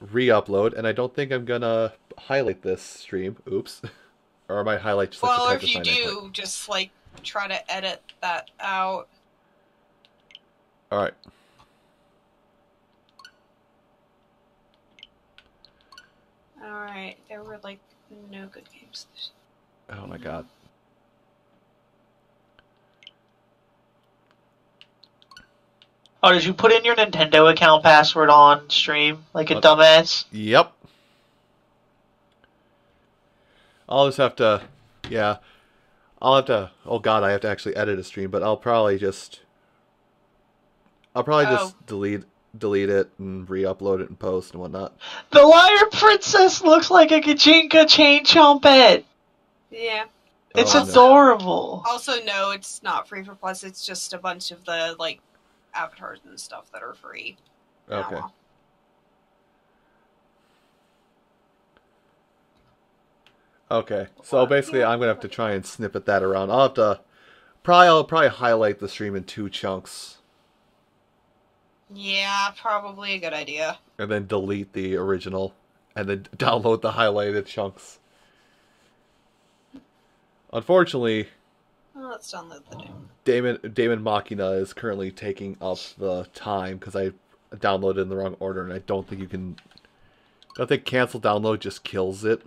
re-upload, and I don't think I'm gonna highlight this stream. Oops. or am I highlight just like well, the if you 99 do, just like try to edit that out. All right. All right, there were like no good games. Oh my god. Oh, did you put in your Nintendo account password on stream like a What? dumbass? Yep. I'll just have to, yeah. I'll have to. Oh God, I have to actually edit a stream, but I'll probably just. I'll probably Oh. just delete delete it and re-upload it and post and whatnot. The Liar Princess looks like a Kajinka chain chompette. Yeah. It's Oh, no. adorable. Also, no, it's not free for plus. It's just a bunch of the like avatars and stuff that are free. Okay. now. Okay. So basically, I'm gonna have to try and snippet that around. I'll have to. Probably, I'll probably highlight the stream in two chunks Yeah, probably a good idea. and then delete the original, and then download the highlighted chunks. Unfortunately, Well, let's download the demo. Daemon Daemon Machina is currently taking up the time because I downloaded in the wrong order, and I don't think you can. I don't think cancel download just kills it.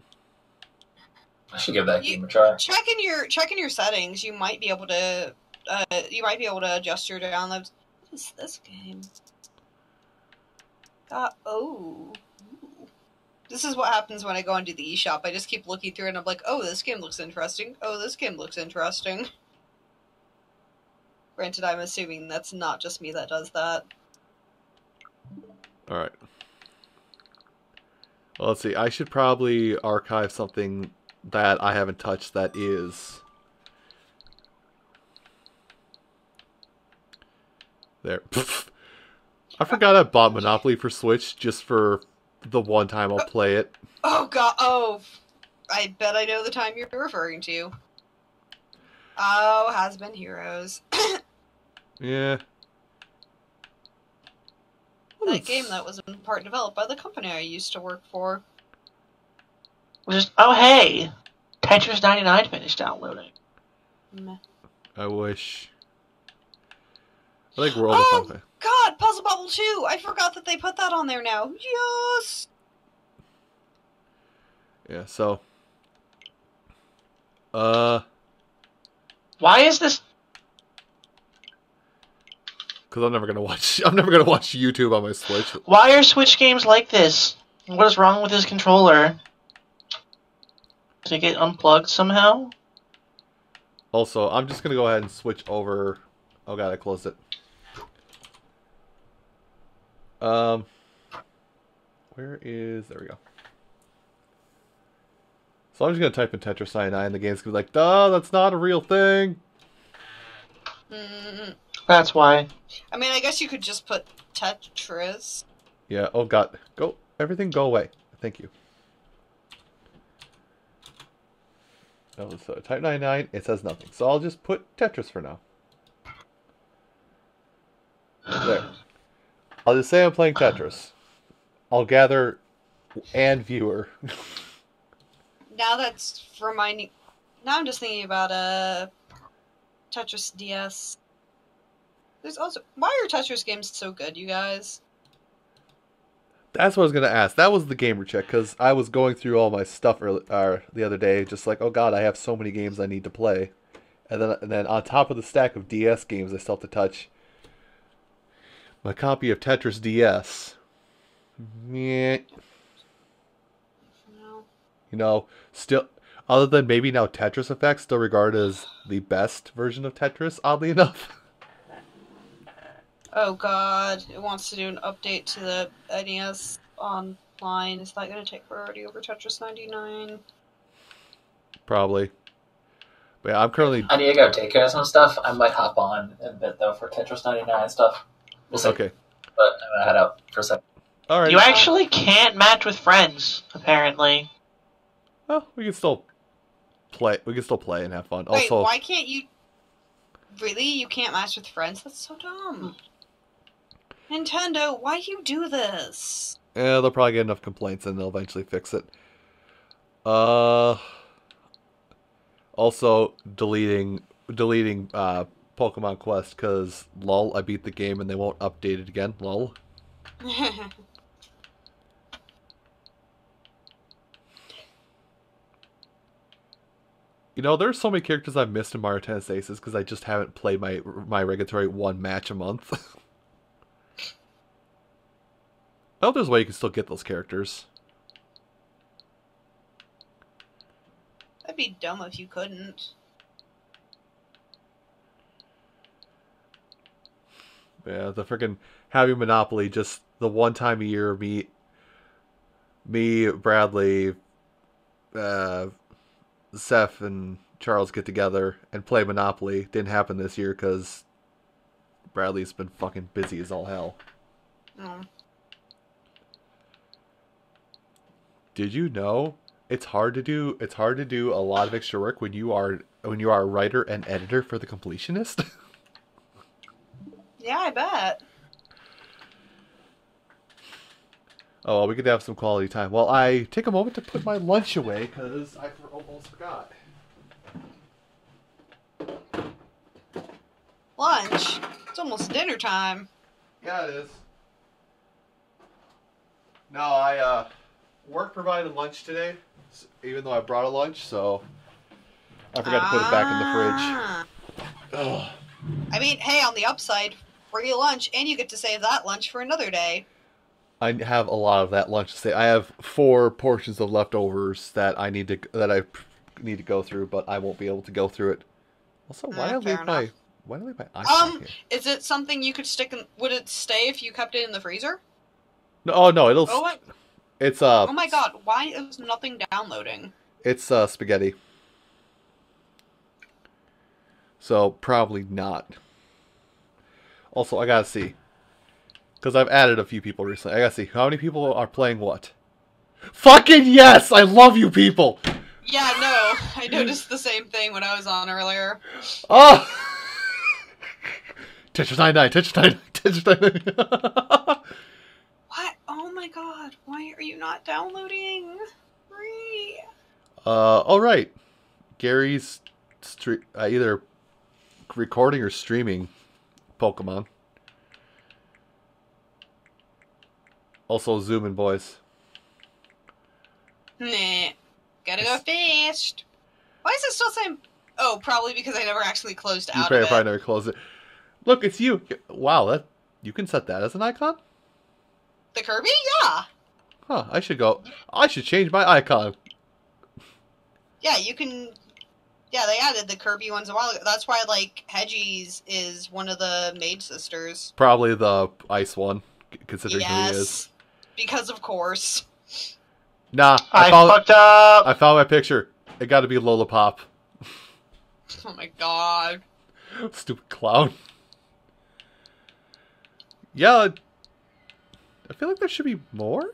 I should give that You- game a try. Check in your check in your settings. You might be able to. Uh, you might be able to adjust your downloads. What is this game? Uh, oh. This is what happens when I go into the eShop. I just keep looking through and I'm like, oh, this game looks interesting. Oh, this game looks interesting. Granted, I'm assuming that's not just me that does that. All right. Well, let's see. I should probably archive something that I haven't touched that is. There. I forgot I bought Monopoly for Switch just for the one time I'll play it. Oh god! Oh, I bet I know the time you're referring to. Oh, Has-Been Heroes. Yeah. That it's- game that was in part developed by the company I used to work for. Just oh hey, Tetris 99 finished downloading. Meh. I wish. I think World Oh! of Fun. God, Puzzle Bobble 2! I forgot that they put that on there now. Yes! Yeah, so. Uh, Why is this? because I'm never gonna watch. I'm never gonna watch YouTube on my Switch. Why are Switch games like this? What is wrong with this controller? Did it get unplugged somehow? Also, I'm just gonna go ahead and switch over. Oh god, I closed it. Um, where is? There we go. So I'm just gonna type in Tetris 99, and the game's gonna be like, "Duh, that's not a real thing." Mm, That's why. I mean, I guess you could just put Tetris. Yeah. Oh god, go. Everything go away. Thank you. Oh, so type 99. It says nothing. So I'll just put Tetris for now. There. I'll just say I'm playing Tetris. I'll gather and viewer. Now that's reminding. Now I'm just thinking about uh, Tetris DS. There's also why are Tetris games so good, you guys? That's what I was gonna ask. That was the gamer check because I was going through all my stuff early, uh, the other day, just like, oh god, I have so many games I need to play, and then and then on top of the stack of DS games I still have to touch my copy of Tetris DS. Meh. No. You know, still other than maybe now Tetris Effect, still regarded as the best version of Tetris. Oddly enough. Oh God! It wants to do an update to the NES online. Is that going to take priority over Tetris 99? Probably. But yeah, I'm currently I need to go take care of some stuff. I might hop on in a bit though for Tetris 99 stuff. We'll see. okay. But I'm gonna head out for a second. All right. You actually can't match with friends, apparently. Well, we can still play. We can still play and have fun. Wait, also, why can't you? Really, you can't match with friends? That's so dumb. Nintendo, why do you do this? Yeah, they'll probably get enough complaints and they'll eventually fix it. Uh, also deleting deleting uh, Pokemon Quest because lol, I beat the game and they won't update it again. Lol. You know, there's so many characters I've missed in Mario Tennis Aces because I just haven't played my my regulatory one match a month. oh, there's a way you can still get those characters. That'd be dumb if you couldn't. Yeah, the freaking having Monopoly just the one time a year me, me, Bradley, uh, Seth, and Charles get together and play Monopoly. Didn't happen this year because Bradley's been fucking busy as all hell. Oh. Did you know it's hard to do? It's hard to do a lot of extra work when you are when you are a writer and editor for the completionist. Yeah, I bet. Oh, well, we could have some quality time. Well, I take a moment to put my lunch away because I for- almost forgot. Lunch. It's almost dinner time. Yeah, it is. No, I uh, work provided lunch today, even though I brought a lunch, so I forgot to put it back in the Ah. fridge. Ugh. I mean, hey, on the upside, free lunch, and you get to save that lunch for another day. I have a lot of that lunch to say. I have four portions of leftovers that I need to that I need to go through, but I won't be able to go through it. Also, why Uh, did I leave my why did I leave my iPad Um, here? Is it something you could stick in? Would it stay if you kept it in the freezer? No, oh no, it'll. Oh my! It's uh. Oh my God! Why is nothing downloading? It's uh spaghetti. So probably not. Also, I gotta see. Because I've added a few people recently. I gotta see. How many people are playing what? Fucking yes! I love you people! Yeah, no, I noticed the same thing when I was on earlier. Oh! Tetris 99, Tetris 99, Tetris 99. What? Oh my God! Why are you not downloading? Free. uh, alright. Gary's stre- uh, either recording or streaming Pokemon. Also, zooming, boys. Nah. Gotta go fast. Why is it still saying? Oh, probably because I never actually closed You out probably, probably never close it. Look, it's you. Wow, that you can set that as an icon. The Kirby? Yeah. Huh? I should go. I should change my icon. Yeah, you can. Yeah, they added the Kirby ones a while ago. That's why, like, Hedgie's is one of the maid sisters. Probably the ice one, c- considering who he is. Yes. Because, of course. Nah, I, I found fucked up. I found my picture. It got to be Lola Pop. Oh my god. Stupid clown. Yeah, I feel like there should be more.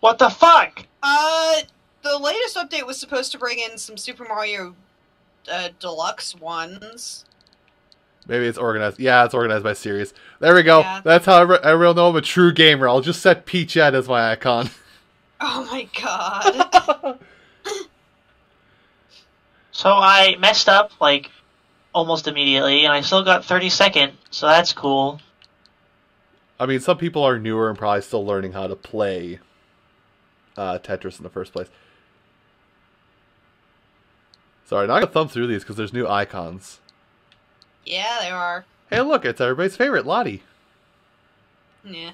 What the fuck? Uh, the latest update was supposed to bring in some Super Mario uh, Deluxe ones. Maybe it's organized. Yeah, it's organized by series. There we go. Yeah. That's how I, re- I real know I'm a true gamer. I'll just set Peachette as my icon. Oh my god. So I messed up like almost immediately, and I still got 30 second. So that's cool. I mean, some people are newer and probably still learning how to play uh, Tetris in the first place. Sorry, now I gotta thumb through these because there's new icons. yeah, there are. Hey, look, it's everybody's favorite, Lottie. Yeah.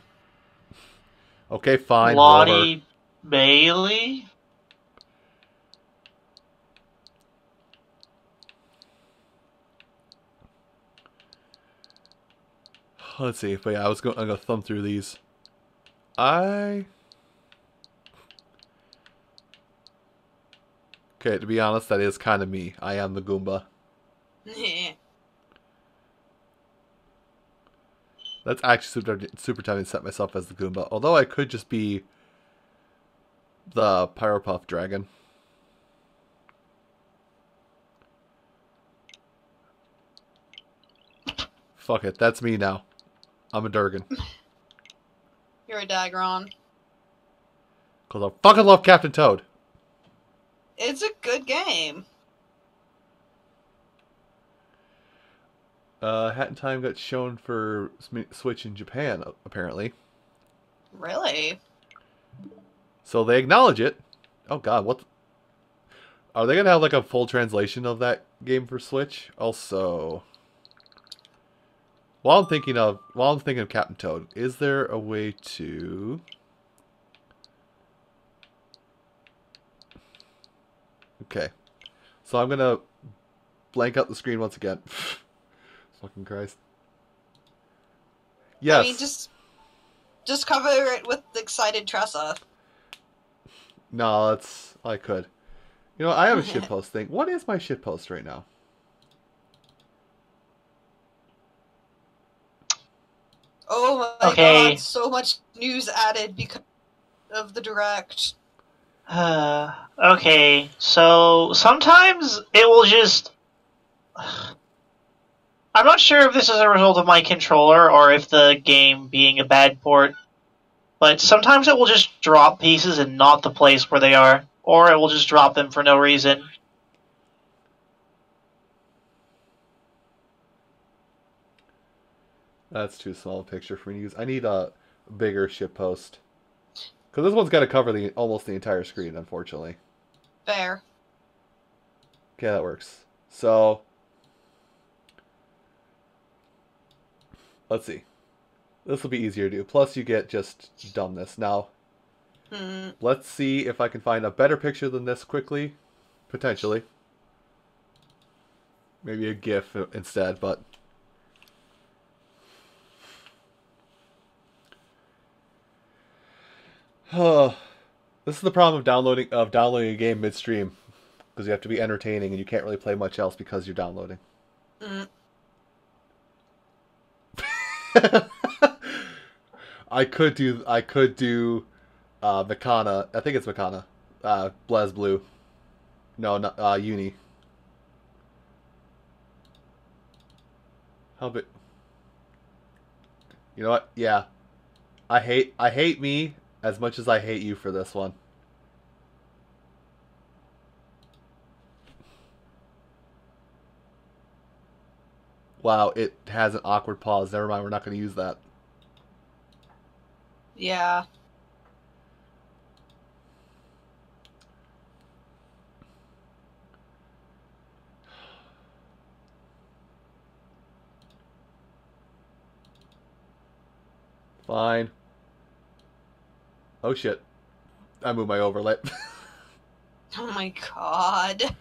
Okay, fine. Lottie Bailey. Let's see. But yeah, I was going. I'm gonna thumb through these. I. Okay, to be honest, that is kind of me. I am the Goomba. That's actually super, super tempting to set myself as the Goomba. Although I could just be the Pyropuff Dragon. Fuck it, that's me now. I'm a Durgan. You're a Dagron. Because I fucking love Captain Toad. It's a good game. Uh, Hat in Time got shown for Switch in Japan, apparently. Really? So they acknowledge it. Oh god, what? the- Are they gonna have like a full translation of that game for Switch? Also, while I'm thinking of while I'm thinking of Captain Toad, is there a way to? Okay, so I'm gonna blank out the screen once again. Fucking Christ. Yes. I mean, just just cover it with the excited Tressa. No, that's I could. You know, I have a shitpost thing. What is my shitpost right now? Oh my Okay. god, so much news added because of the direct. Uh, okay, so sometimes it will just. I'm not sure if this is a result of my controller or if the game being a bad port, but sometimes it will just drop pieces and not the place where they are, or it will just drop them for no reason. That's too small a picture for me to use. I need a bigger shitpost. Because this one's got to cover the almost the entire screen, unfortunately. Fair. Okay, that works. So, let's see. This will be easier to do. Plus, you get just dumbness. Now, Hmm. let's see if I can find a better picture than this quickly. Potentially. Maybe a GIF instead, but. This is the problem of downloading of downloading a game midstream, because you have to be entertaining and you can't really play much else because you're downloading. Mm. I could do I could do uh Makana. I think it's Makana. Uh BlazBlue. No, not uh Uni. How big You know what? Yeah. I hate I hate me as much as I hate you for this one. Wow, it has an awkward pause. Never mind, we're not going to use that. Yeah. Fine. Oh shit. I moved my overlay. Oh my god.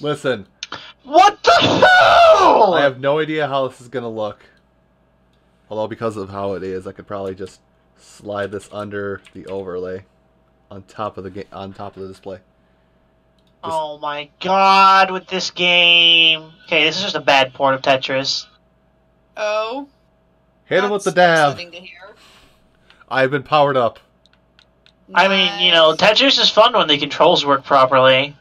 Listen, What the hell? I have no idea how this is gonna look. Although because of how it is, I could probably just slide this under the overlay on top of the ga- on top of the display. Oh my god, with this game. Okay, this is just a bad port of Tetris. Oh. Hit him with the that's dab. to hear. I've been powered up. I mean, you know, Tetris is fun when the controls work properly,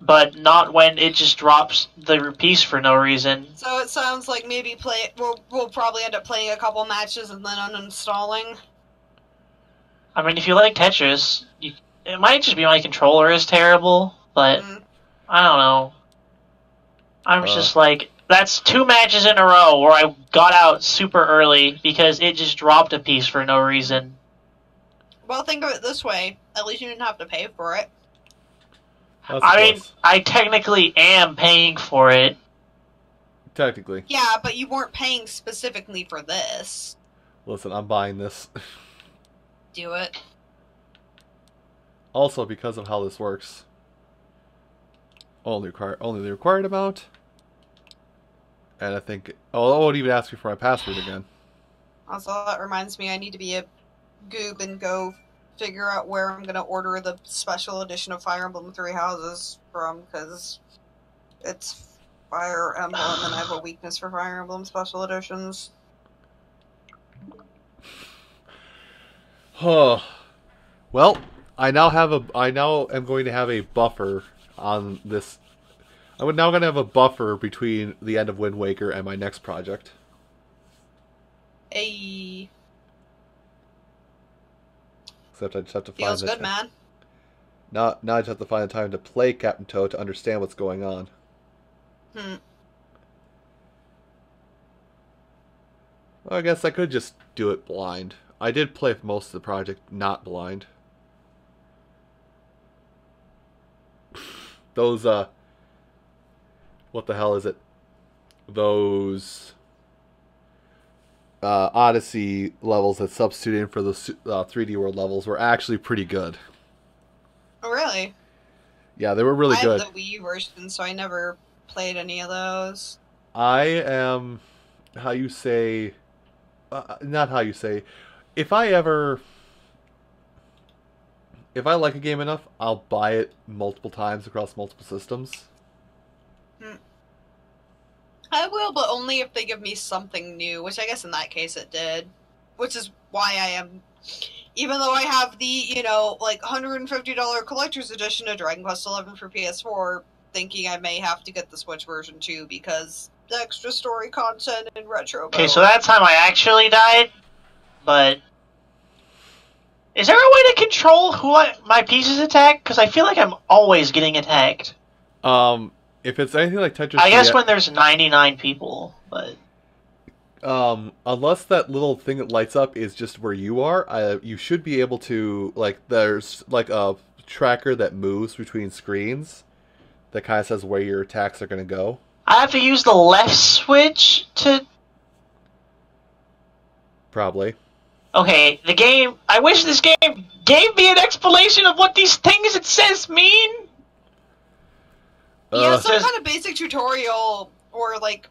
but not when it just drops the piece for no reason. So it sounds like maybe play. We'll, we'll probably end up playing a couple matches and then uninstalling. I mean, if you like Tetris, you, it might just be my controller is terrible, but Mm. I don't know. I'm Uh. just like, that's two matches in a row where I got out super early because it just dropped a piece for no reason. Well, think of it this way. At least you didn't have to pay for it. That's I mean, close. I technically am paying for it. technically. Yeah, but you weren't paying specifically for this. Listen, I'm buying this. Do it. also because of how this works. Only require only the required amount. And I think oh, it won't even ask me for my password again. Also, that reminds me, I need to be a goob and go figure out where I'm gonna order the special edition of Fire Emblem Three Houses from, because it's Fire Emblem, and I have a weakness for Fire Emblem special editions. Huh. well, I now have a I now am going to have a buffer on this. I'm now going to have a buffer between the end of Wind Waker and my next project. A Except I just have to find Feels the good, ti- man. Now, now I just have to find the time to play Captain Toad to understand what's going on. Hmm. Well, I guess I could just do it blind. I did play most of the project not blind. Those, uh. What the hell is it? Those. Uh, Odyssey levels that substitute in for the uh, 3D World levels were actually pretty good. Oh, really? Yeah, they were really I good. have the Wii version, so I never played any of those. I am, how you say, uh, not how you say, if I ever, if I like a game enough, I'll buy it multiple times across multiple systems. I will, but only if they give me something new, which I guess in that case it did. Which is why I am, even though I have the, you know, like $150 collector's edition of Dragon Quest XI for PS4, thinking I may have to get the Switch version too because the extra story content and retro. Okay, so that time I actually died, but is there a way to control who I, my pieces attack? Because I feel like I'm always getting attacked. Um, if it's anything like Tetris, I guess when there's 99 people, but um, unless that little thing that lights up is just where you are, uh, you should be able to like. There's like a tracker that moves between screens, that kind of says where your attacks are going to go. I have to use the left switch to. Probably. Okay, the game. I wish this game gave me an explanation of what these things it says mean. Yeah, Uh, some kind of basic tutorial or like,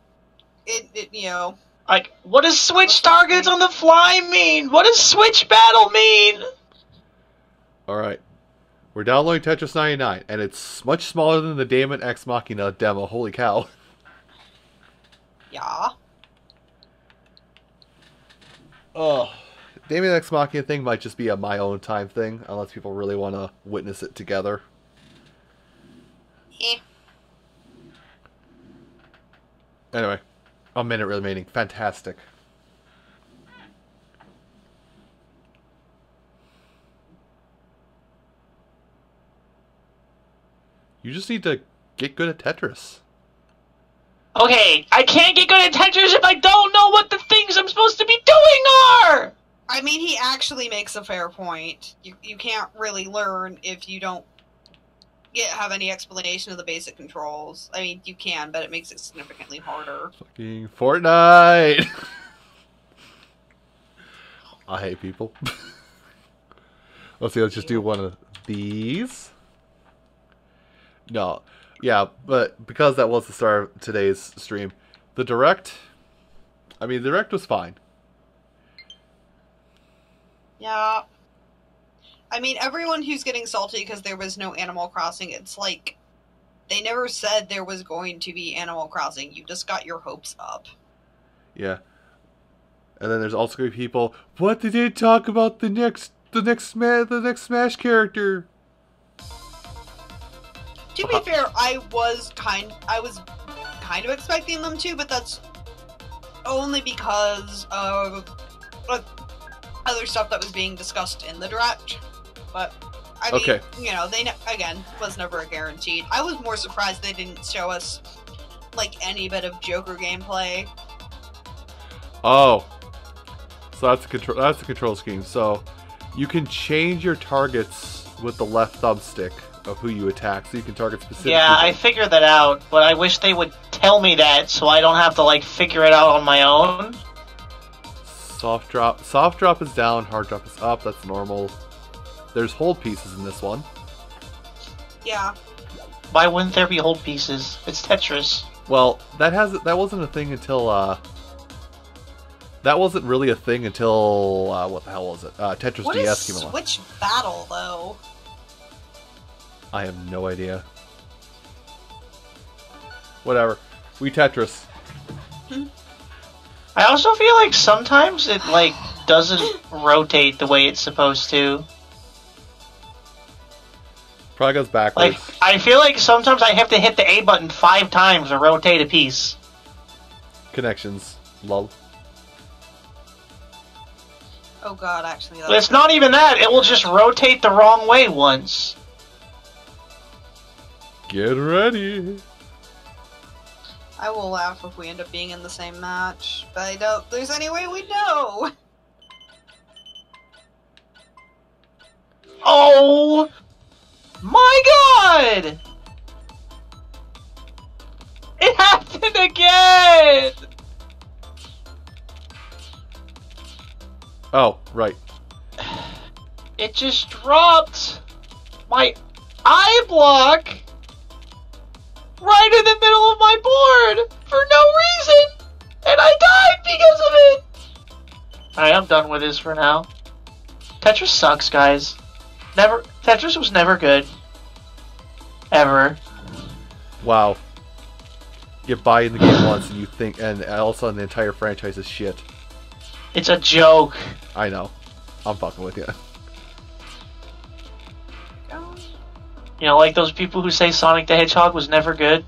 it, it you know, Like, what does switch targets on the fly mean? What does switch battle mean? All right. We're downloading Tetris 99, and it's much smaller than the Daemon X Machina demo. Holy cow. yeah. Oh. Daemon X Machina thing might just be a my own time thing, unless people really want to witness it together. Anyway, a minute remaining. Fantastic. You just need to get good at Tetris. Okay, I can't get good at Tetris if I don't know what the things I'm supposed to be doing are! I mean, he actually makes a fair point. You you can't really learn if you don't get have any explanation of the basic controls. I mean, you can, but it makes it significantly harder. Fucking Fortnite. I hate people. let's see. Let's just do one of these. No, yeah, but because that was the start of today's stream, the direct. I mean, the direct was fine. Yeah. I mean, everyone who's getting salty because there was no Animal Crossing, it's like they never said there was going to be Animal Crossing. You just got your hopes up. Yeah, and then there's also be people. What did they talk about the next, the next smash, the next Smash character? To be fair, I was kind I was kind of expecting them to, but that's only because of other stuff that was being discussed in the direct. But I mean, Okay. you know, they ne- again was never a guaranteed. I was more surprised they didn't show us like any bit of Joker gameplay. Oh, so that's the control. That's the control scheme. So you can change your targets with the left thumbstick of who you attack, so you can target specific. Yeah, I figured that out, but I wish they would tell me that so I don't have to, like, figure it out on my own. Soft drop. Soft drop is down. Hard drop is up. That's normal. There's hold pieces in this one. Yeah, Why wouldn't there be hold pieces? It's Tetris. Well, that has that wasn't a thing until uh. That wasn't really a thing until uh, what the hell was it? Uh, Tetris what is DS came along. Switch Battle though? I have no idea. Whatever. We Tetris. I also feel like sometimes it, like, doesn't rotate the way it's supposed to. Probably goes backwards. Like, I feel like sometimes I have to hit the A button five times to rotate a piece. Connections. Lol. Oh god, actually. But it's not even that. It will just rotate the wrong way once. Get ready. I will laugh if we end up being in the same match, but I don't. There's any way we know. Oh my god! It happened again! Oh, right. It just dropped my eye block right in the middle of my board for no reason! And I died because of it! Alright, I'm done with this for now. Tetris sucks, guys. Never Tetris was never good. Ever. Wow. You buy in the game once and you think, and all of a sudden the entire franchise is shit. It's a joke. I know. I'm fucking with you. You know, like those people who say Sonic the Hedgehog was never good.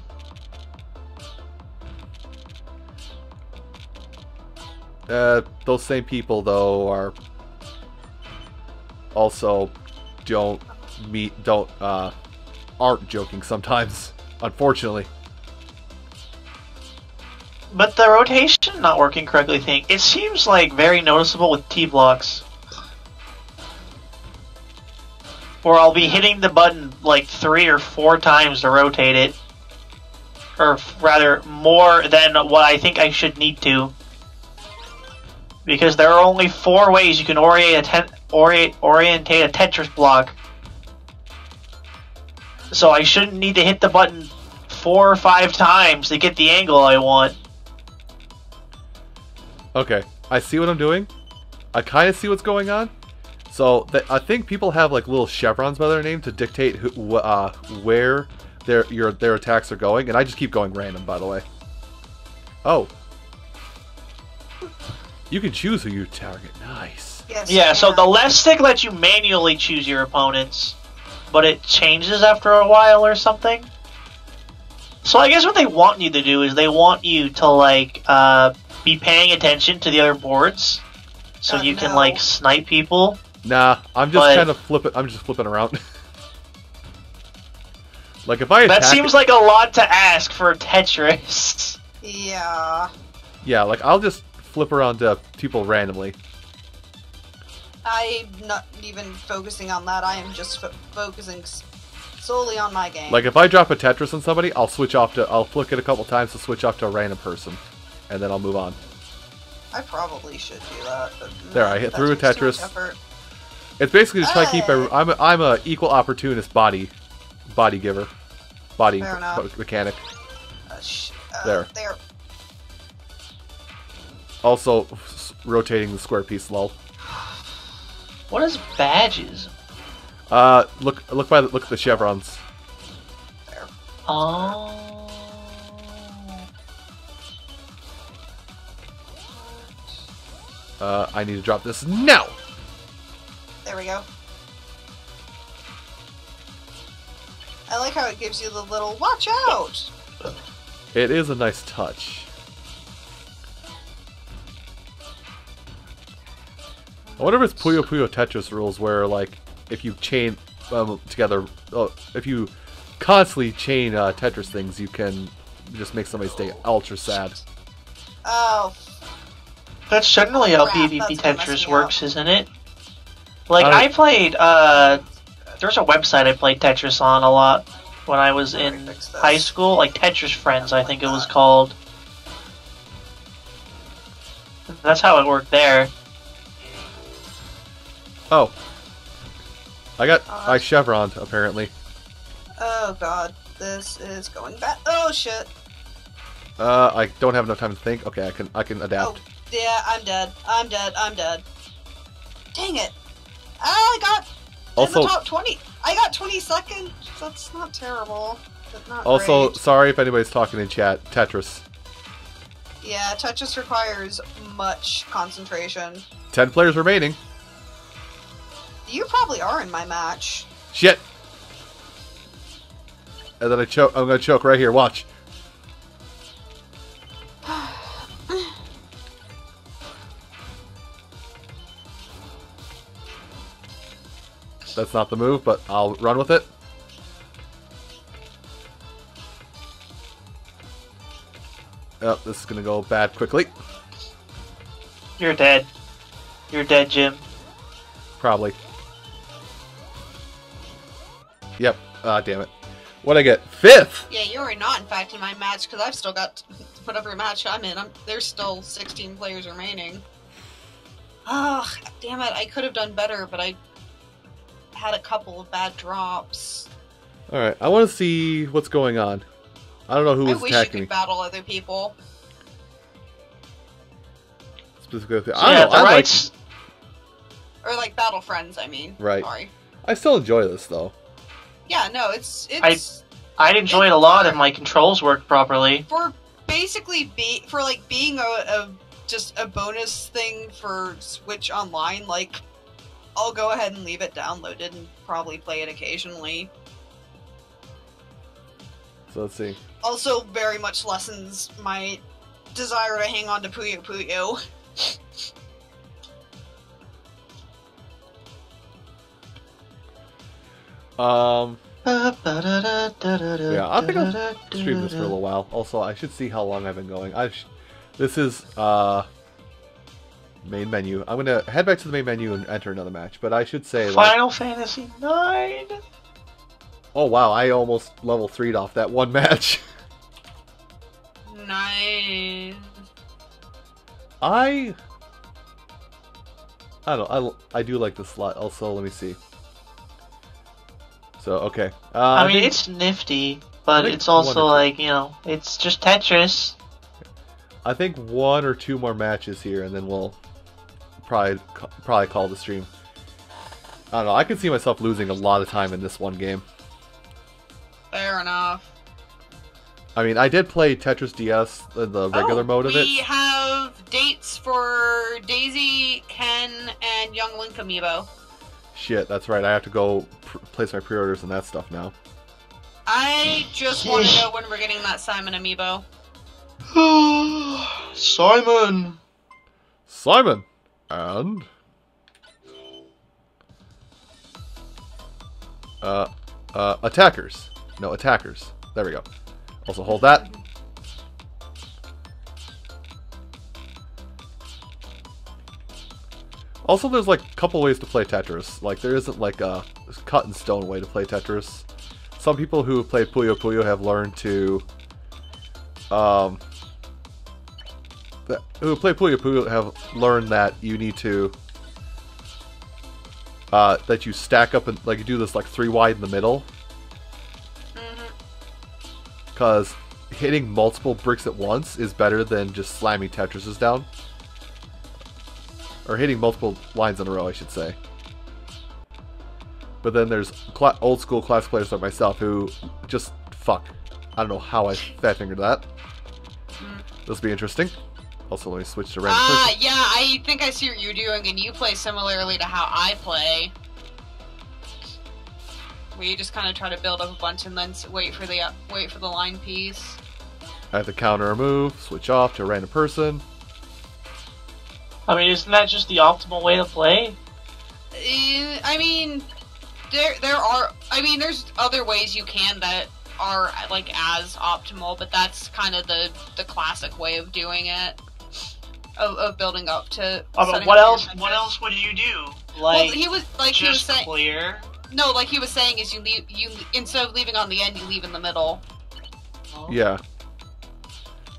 Uh, those same people though are also don't meet don't uh aren't joking sometimes. Unfortunately. But the rotation not working correctly thing, it seems like very noticeable with T blocks. Or I'll be hitting the button like three or four times to rotate it. Or rather, more than what I think I should need to. Because there are only four ways you can orient a ten- ori- orientate a Tetris block. So I shouldn't need to hit the button four or five times to get the angle I want. Okay, I see what I'm doing. I kind of see what's going on. So th- I think people have like little chevrons by their name to dictate who, wh- uh, where their your their attacks are going, and I just keep going random. By the way. Oh. You can choose who you target. Nice. Yes. Yeah, so the left stick lets you manually choose your opponents, but it changes after a while or something. So I guess what they want you to do is they want you to like uh, be paying attention to the other boards, so Uh, you can no. like snipe people. Nah, I'm just But- kind of flipping. I'm just flipping around. like if I That seems like a lot to ask for Tetris. Yeah. yeah, like I'll just flip around to people randomly. I'm not even focusing on that. I am just fo- focusing solely on my game. Like if I drop a Tetris on somebody, I'll switch off to. I'll flick it a couple times to switch off to a random person, and then I'll move on. I probably should do that. There, I hit through a takes too much Tetris. It's basically just trying to keep. A, Hey. I'm a, I'm a equal opportunist body, body giver, body mechanic. Uh, sh- uh, There. There. Also, rotating the square piece. Lol. What is badges? Uh, look look by the, look at the chevrons. There. Oh. Uh, I need to drop this now. There we go. I like how it gives you the little watch out. It is a nice touch. I wonder if it's Puyo Puyo Tetris rules where, like, if you chain um, together, uh, if you constantly chain uh, Tetris things, you can just make somebody stay ultra sad. Oh, That's generally how Crap, PvP that's gonna mess Tetris works, isn't it? Like I I played uh there's a website I played Tetris on a lot when I was in fix high school, like Tetris Friends I think it was called. That's how it worked there. Oh. I got Uh, I chevroned, apparently. oh god, this is going bad. Oh shit. Uh, I don't have enough time to think. Okay, I can I can adapt. Oh, yeah, I'm dead. I'm dead. I'm dead. Dang it. I got in Also, the top 20. I got 20 seconds. That's not terrible, but not also, great. sorry if anybody's talking in chat. Tetris. Yeah, Tetris requires much concentration. Ten players remaining. You probably are in my match. Shit. And then I choke. I'm gonna choke right here. Watch. that's not the move, but I'll run with it. Yep, this is gonna go bad quickly. You're dead. You're dead, Jim. Probably. Yep. Ah, damn it. What'd I get? Fifth! Yeah, you are not, in fact, in my match because I've still got whatever match I'm in. I'm, there's still 16 players remaining. Ah, damn it! I could have done better, but I had a couple of bad drops. Alright, I want to see what's going on. I don't know who I was wish you could me. battle other people, Specifically, So I yeah, don't know. the I, like, or like battle friends. I mean, Right. Sorry. I still enjoy this though. Yeah, no, it's it's I'd enjoy it a lot if my controls worked properly. for basically be for like being a, a just a bonus thing for Switch Online. Like, I'll go ahead and leave it downloaded and probably play it occasionally. So let's see. Also, very much lessens my desire to hang on to Puyo Puyo. Um, Yeah, I think I'll stream this for a little while. Also, I should see how long I've been going. I sh- this is uh main menu. I'm gonna head back to the main menu and enter another match. But I should say, like, Final Fantasy Nine. oh wow, I almost level 3'd off that one match. Nice. I I don't know. I, I do like this lot. Also, let me see. So okay. Uh, I mean, it's nifty, but it's also wonderful. like you know, it's just Tetris. I think one or two more matches here, and then we'll probably probably call the stream. I don't know. I can see myself losing a lot of time in this one game. Fair enough. I mean, I did play Tetris DS, in the regular Oh, mode of it. we have dates for Daisy, Ken, and Young Link amiibo. Shit, that's right. I have to go pr- place my pre-orders and that stuff now. I just want to know when we're getting that Simon amiibo. Simon. Simon and uh, uh, attackers. No, attackers. There we go. Also hold that. Also, there's like a couple ways to play Tetris. Like, there isn't like a cut in stone way to play Tetris. Some people who play Puyo Puyo have learned to, um, that, who play Puyo Puyo have learned that you need to, uh, that you stack up and like you do this like three wide in the middle, because hitting multiple bricks at once is better than just slamming Tetrises down. Or hitting multiple lines in a row, I should say. But then there's old school class players like myself who just fuck. I don't know how I fat fingered that. Mm. This will be interesting. Also, let me switch to random Ah, person. yeah, I think I see what you're doing, and you play similarly to how I play. Where you just kind of try to build up a bunch and then wait for the uh, wait for the line piece. I have to counter a move, switch off to a random person. I mean, isn't that just the optimal way to play? Eh, I mean, there there are. I mean, there's other ways you can that are like as optimal, but that's kind of the the classic way of doing it, of, of building up to. Oh, but what up your else? What else would you do? Well, Like he was like he was saying. clear? No, like he was saying is you leave you instead of leaving on the end, you leave in the middle. Oh. Yeah.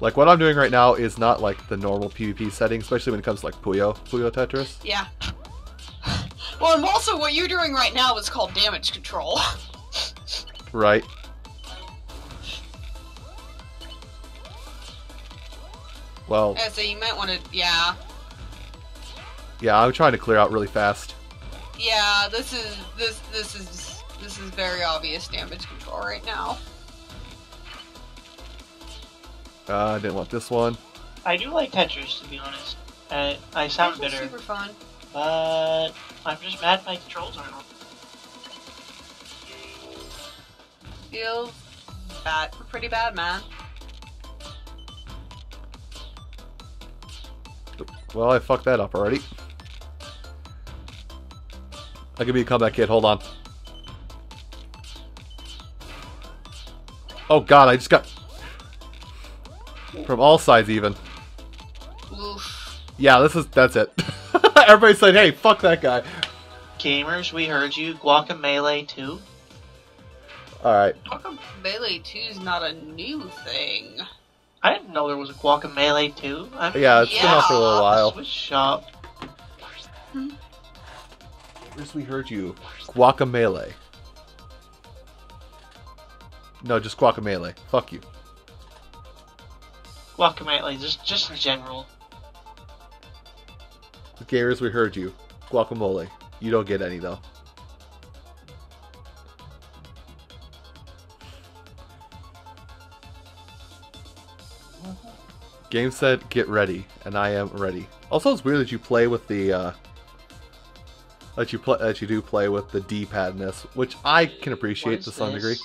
Like what I'm doing right now is not like the normal PvP setting, especially when it comes to like Puyo, Puyo Tetris. Yeah. Well, and also what you're doing right now is called damage control. Right. Well, Yeah, so you might want to. Yeah. yeah, I'm trying to clear out really fast. Yeah. This is this this is this is very obvious damage control right now. Uh, I didn't want this one. I do like Tetris, to be honest. Uh, I sound This is bitter, Super fun. but I'm just mad my controls aren't. on. Feels bad, pretty bad, man. Well, I fucked that up already. I'll give you a comeback kid. Hold on. Oh god, I just got from all sides even. Oof. Yeah, this is that's it. Everybody said, "Hey, fuck that guy." Gamers, we heard you. Guacamelee 2. All right. Melee 2 is not a new thing. I didn't know there was a Guacamelee 2. I mean, Yeah, it's been out for a little while. Switch shop. First, we heard you. Guacamole. No, just guacamole. Fuck you. Guacamelee, just just in general. Gamers, we heard you. Guacamole. You don't get any though. Game said, "Get ready," and I am ready. Also, it's weird that you play with the uh, that you play that you do play with the D-pad in this, which I can appreciate to some this? degree.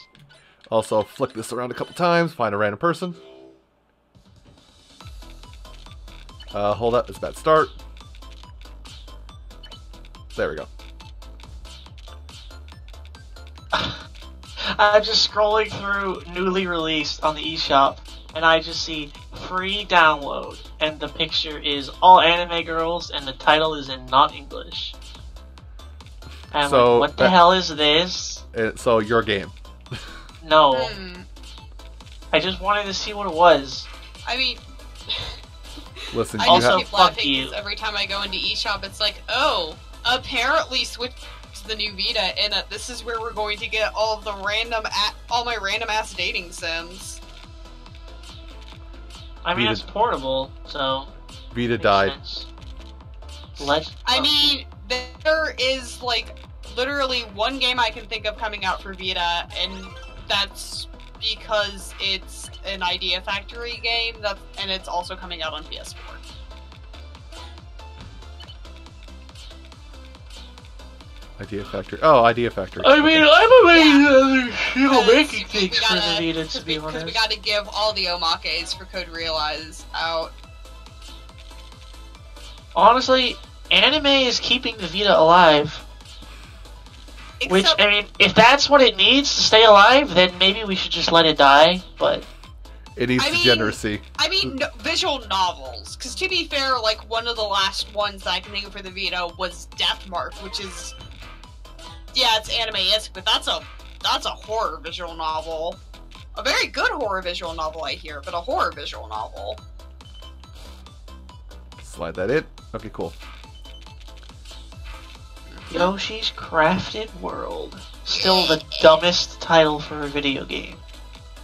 Also, flick this around a couple times, find a random person. Uh, hold up, it's about to start. There we go. I'm just scrolling through newly released on the eShop, and I just see free download, and the picture is all anime girls, and the title is in not English. And I'm So, like, what the that- hell is this? Uh, so your game. No, Hmm. I just wanted to see what it was. I mean, Listen, I you Also, just have keep fuck laughing you. 'cause every time I go into eShop, it's like, oh, apparently Switch is the new Vita, and uh, this is where we're going to get all the random, a- all my random ass dating sims. I mean, Vita- it's portable, so Vita makes died. sense. Let I mean, there is like literally one game I can think of coming out for Vita, and that's because it's an Idea Factory game, that, and it's also coming out on PS4. Idea Factory. Oh, Idea Factory. I mean, I'm amazed that they're still Because making things for the gotta- Vita, Because to we, be 'cause we got to give all the omakes for Code Realize out. Honestly, anime is keeping the Vita alive. Which, I mean, if that's what it needs to stay alive, then maybe we should just let it die. But it needs I mean- degeneracy. I mean, no, visual novels. Because to be fair, like one of the last ones that I can think of for the Vita was Death Mark, which is, yeah, it's anime-esque, but that's a that's a horror visual novel. A very good horror visual novel, I hear, but a horror visual novel. Slide that in. Okay, cool. Yoshi's Crafted World. Still the dumbest title for a video game.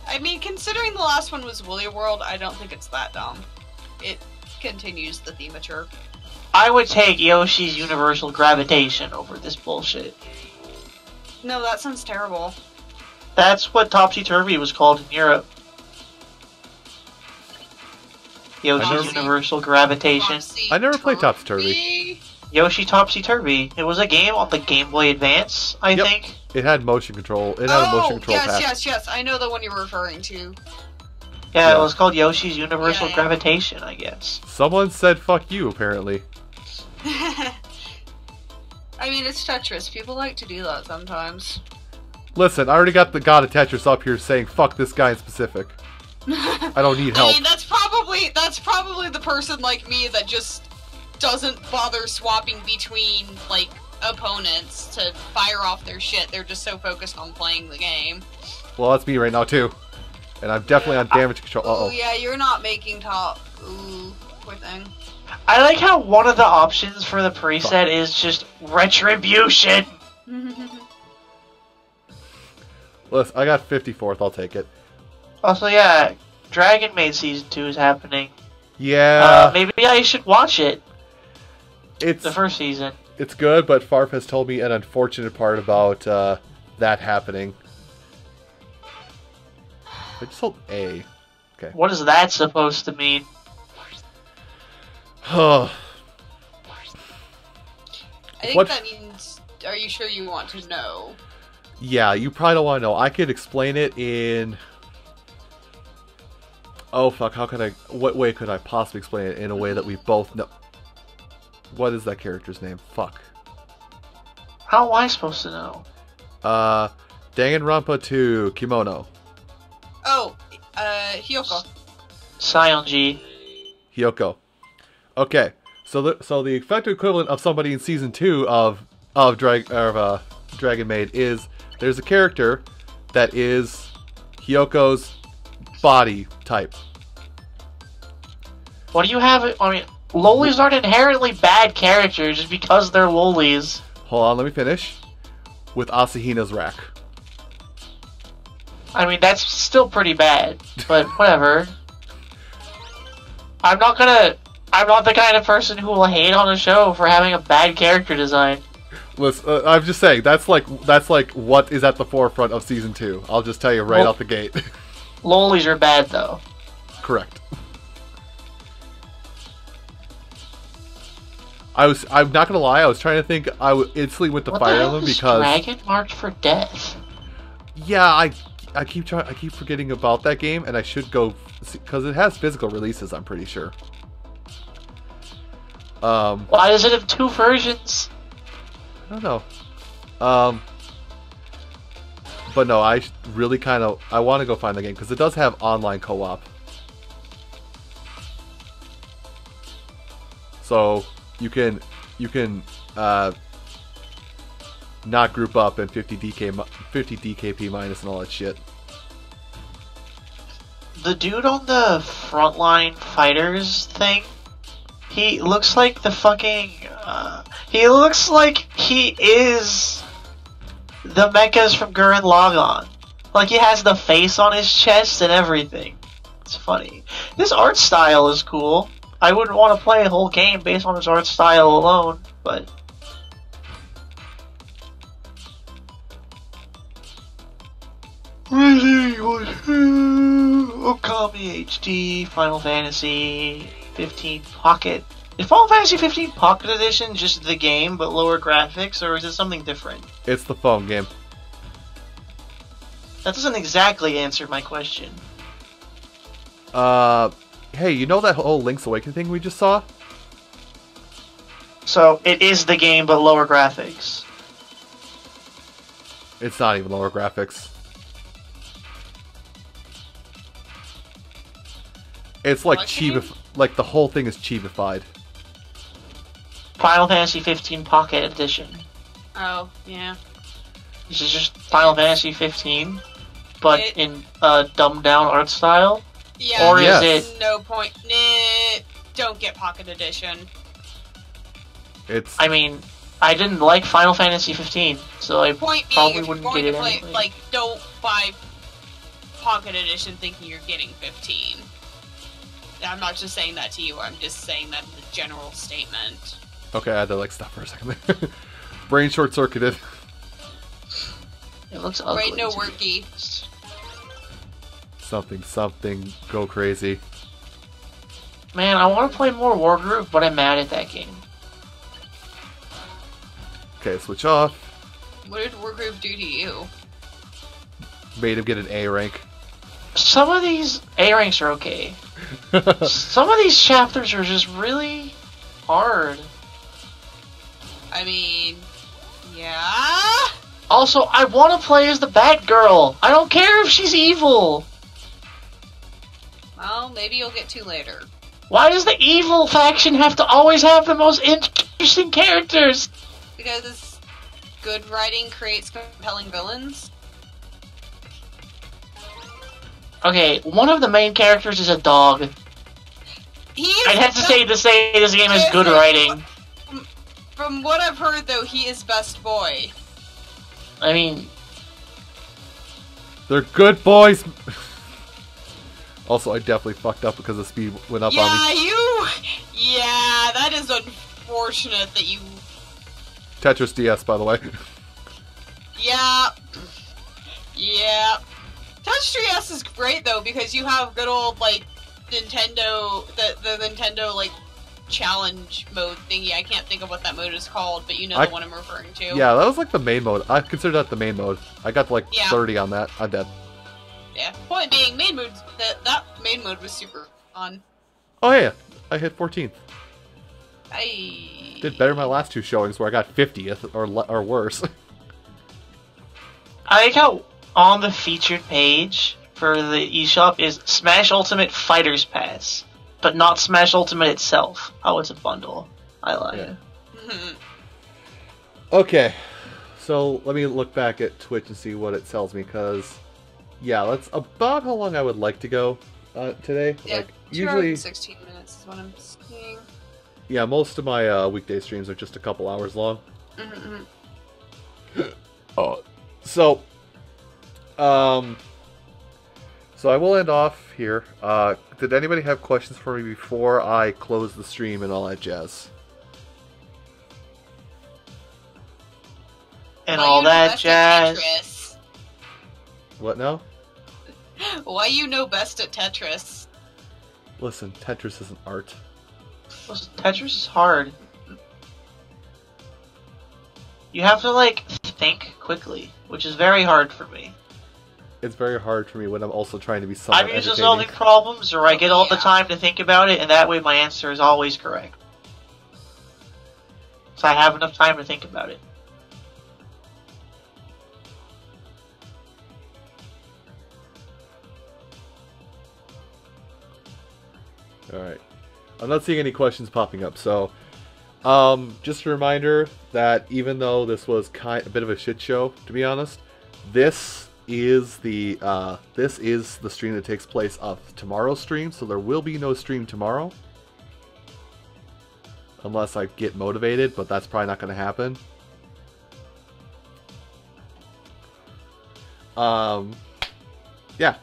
I mean, considering the last one was Woolly World, I don't think it's that dumb. It continues the themature. I would take Yoshi's Universal Gravitation over this bullshit. No, that sounds terrible. That's what Topsy Turvy was called in Europe. Yoshi's Universal Gravitation. Topsy I never played Topsy Turvy. Turvy. Yoshi Topsy Turvy. It was a game on the Game Boy Advance, I Yep. think. It had motion control. It had a oh, motion Oh, control yes, pad. yes, yes. I know the one you're referring to. Yeah, Yeah. it was called Yoshi's Universal Yeah, yeah. Gravitation, I guess. Someone said "fuck you." Apparently, I mean, it's Tetris. People like to do that sometimes. listen. I already got the god of Tetris up here saying "fuck this guy" in specific. I don't need I help. mean, that's probably that's probably the person like me that just doesn't bother swapping between like opponents to fire off their shit. They're just so focused on playing the game. Well, that's me right now too, and I'm definitely on damage control. Uh Oh yeah, you're not making top. Ooh, poor thing. I like how one of the options for the preset is just Retribution. Listen, I got 54th. I'll take it. Also, yeah, Dragon Maid Season 2 is happening. Yeah, uh, maybe I should watch it, it's the first season. it's good, but Farf has told me an unfortunate part about uh, that happening. I just hold A. What is that supposed to mean? I think What- that means. Are you sure you want to know? yeah, you probably don't want to know. I could explain it in. Oh fuck! How could I? What way could I possibly explain it in a way that we both know? What is that character's name? Fuck. How am I supposed to know? Uh, Danganronpa 2 Kimono. Oh, uh, Hiyoko. Sion G. Hiyoko. Okay, so the so the effective equivalent of somebody in season two of of Drag of uh, Dragon Maid is there's a character that is Hiyoko's body type. What do you have? I mean, lolis aren't inherently bad characters just because they're lolis. Hold on, let me finish. With Asahina's rack. I mean, that's still pretty bad, but whatever. I'm not gonna. I'm not the kind of person who will hate on a show for having a bad character design. Listen, uh, I'm just saying that's like that's like what is at the forefront of season two. I'll just tell you right Well- out the gate. Lolis are bad though. Correct. I was. I'm not gonna lie. I was trying to think. I w- instantly went to What Fire Emblem because Dragon marked for death? yeah, I I keep trying. I keep forgetting about that game, and I should go because it has physical releases. I'm pretty sure. Um, Why does it have two versions? I don't know. Um, but no, I really kind of I want to go find the game because it does have online co-op. So you can you can uh, not group up and 50 DK 50 DKP minus and all that shit. The dude on the frontline fighters thing, he looks like the fucking. Uh, he looks like he is the mechas from Gurren Lagann. Like he has the face on his chest and everything. It's funny. This art style is cool. I wouldn't want to play a whole game based on his art style alone, but Resident Evil 2, Okami HD, Final Fantasy 15 Pocket. Is Final Fantasy 15 Pocket Edition just the game but lower graphics, or is it something different? It's the phone game. That doesn't exactly answer my question. Uh, hey, you know that whole Link's Awakening thing we just saw? So it is the game but lower graphics. It's not even lower graphics. It's like What cheap, like the whole thing is cheapified. Final Fantasy 15 Pocket Edition. Oh, yeah. This is just Final Fantasy 15, but It- in a dumbed down art style. Yeah, Or is it- no point. Nah, don't get Pocket Edition. It's I mean, I didn't like Final Fantasy 15, so I Point Probably if you're wouldn't get it play, anyway. like, don't buy Pocket Edition thinking you're getting 15. I'm not just saying that to you. I'm just saying that as a general statement. okay. I had to like stop for a second. Brain short circuited. it looks ugly. Wait, no, worky. Honest. Something, something, go crazy. Man, I want to play more Wargroove, but I'm mad at that game. Okay, switch off. What did Wargroove do to you? Made him get an A rank. Some of these A ranks are okay. Some of these chapters are just really hard. I mean, yeah. Also, I want to play as the Batgirl. I don't care if she's evil. Well, maybe you'll get to later. Why does the evil faction have to always have the most interesting characters? Because good writing creates compelling villains. Okay, one of the main characters is a dog. He is I'd have to say to say this game has good writing. From what I've heard, though, he is best boy. I mean, They're good boys. also, I definitely fucked up because the speed went up on me. yeah, you. Yeah, that is unfortunate that you. Tetris DS, by the way. Yeah. Yeah. Touch 3DS is great though because you have good old like Nintendo the the Nintendo like challenge mode thingy. I can't think of what that mode is called, but you know I- the one I'm referring to. yeah, that was like the main mode. I consider that the main mode. I got to like Yeah. 30 on that. I'm dead. Yeah. Point being, main mode that that main mode was super fun. Oh yeah, I hit 14th. I did better my last two showings where I got 50th or or worse. I like how on the featured page for the eShop is Smash Ultimate Fighters Pass, but not Smash Ultimate itself. Oh, it's a bundle. I like Yeah. it. Mm-hmm. okay, so let me look back at Twitch and see what it tells me because, yeah, that's about how long I would like to go uh, today. Yeah, like two hours usually, and 16 minutes is what I'm seeing. yeah, most of my uh, weekday streams are just a couple hours long. Mm-hmm. Oh, so, um, so I will end off here. Uh, did anybody have questions for me before I close the stream and all that jazz? And Why all you that best at jazz. Tetris? What now? Why you know best at Tetris? Listen, Tetris is an art. Tetris is hard. You have to like think quickly, which is very hard for me. It's very hard for me when I'm also trying to be somewhat I'm used to entertaining. solving problems, or I get all the time to think about it, and that way my answer is always correct. So I have enough time to think about it. All right. I'm not seeing any questions popping up, so um, just a reminder that even though this was kind a bit of a shit show, to be honest, this is the uh, this is the stream that takes place of tomorrow's stream. So there will be no stream tomorrow, unless I get motivated, but that's probably not going to happen. Um, yeah.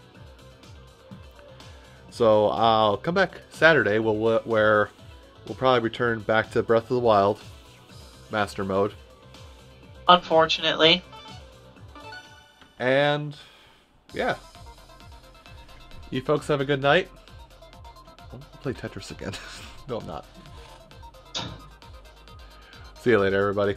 So I'll come back Saturday. We'll where we'll probably return back to Breath of the Wild master mode, Unfortunately, and yeah. You folks have a good night. Oh, I'll play Tetris again. no, I'm not. See you later, everybody.